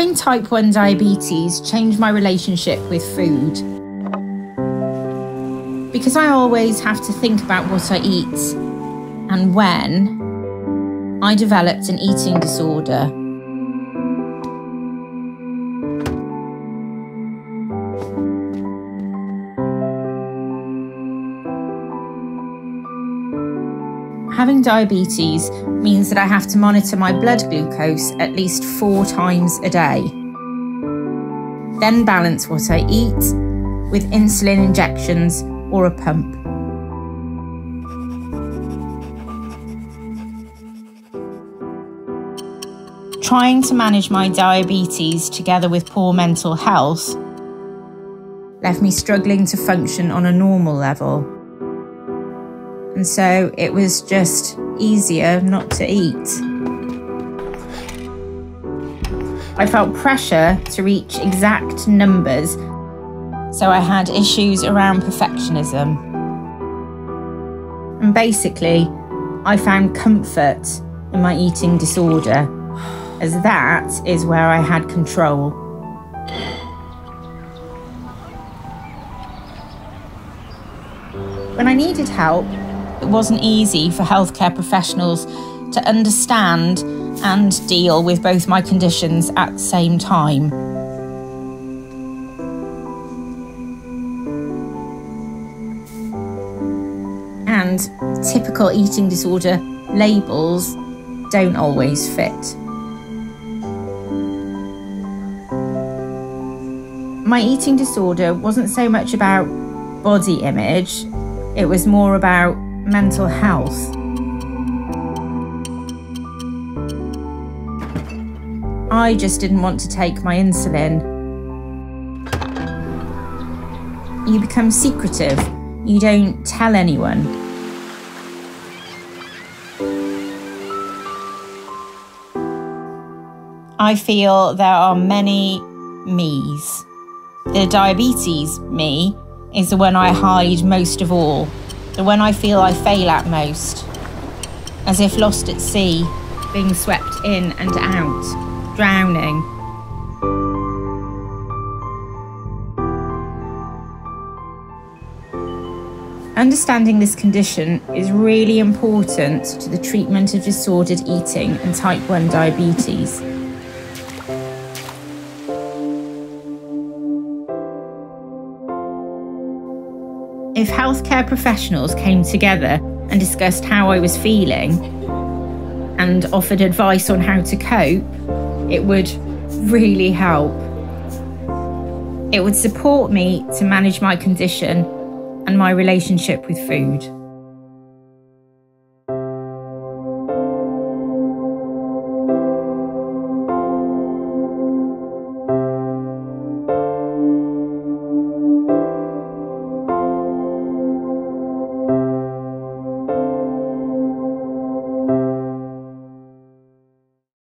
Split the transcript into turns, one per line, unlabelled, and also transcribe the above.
Having type 1 diabetes changed my relationship with food. Because I always have to think about what I eat and when, I developed an eating disorder. Having diabetes means that I have to monitor my blood glucose at least four times a day. Then balance what I eat with insulin injections or a pump. Trying to manage my diabetes together with poor mental health left me struggling to function on a normal level. And so it was just easier not to eat. I felt pressure to reach exact numbers, so I had issues around perfectionism. And basically, I found comfort in my eating disorder, as that is where I had control. When I needed help, it wasn't easy for healthcare professionals to understand and deal with both my conditions at the same time. And typical eating disorder labels don't always fit. My eating disorder wasn't so much about body image, it was more about mental health. I just didn't want to take my insulin. You become secretive, you don't tell anyone. I feel there are many me's. The diabetes me is the one I hide most of all the one I feel I fail at most. As if lost at sea, being swept in and out, drowning. Understanding this condition is really important to the treatment of disordered eating and type 1 diabetes. If healthcare professionals came together and discussed how I was feeling and offered advice on how to cope, it would really help. It would support me to manage my condition and my relationship with food.